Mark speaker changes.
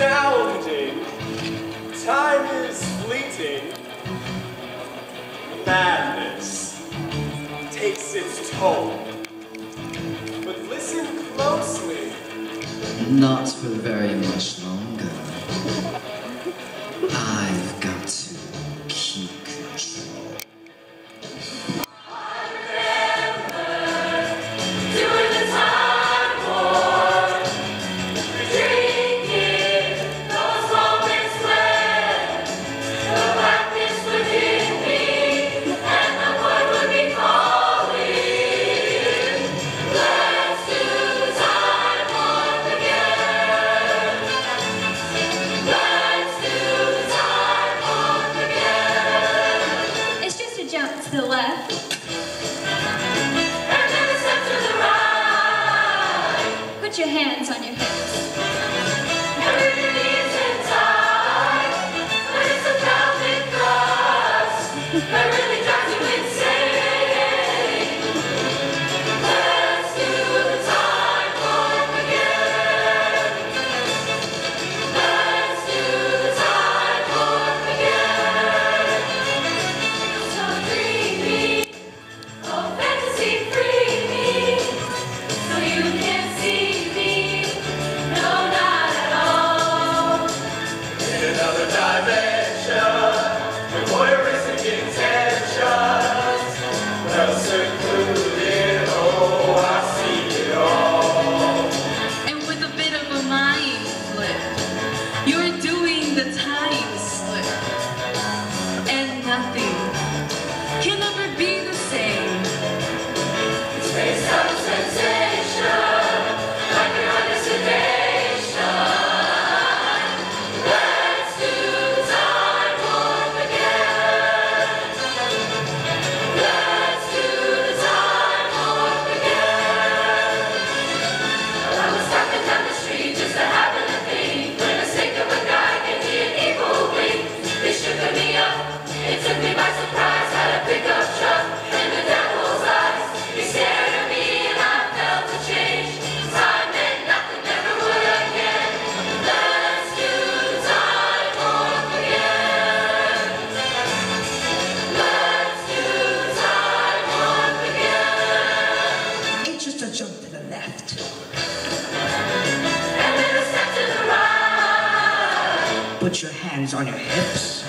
Speaker 1: astounding. Time is fleeting. Madness takes its toll. But listen closely.
Speaker 2: Not for very much longer.
Speaker 3: put your hands on your hips.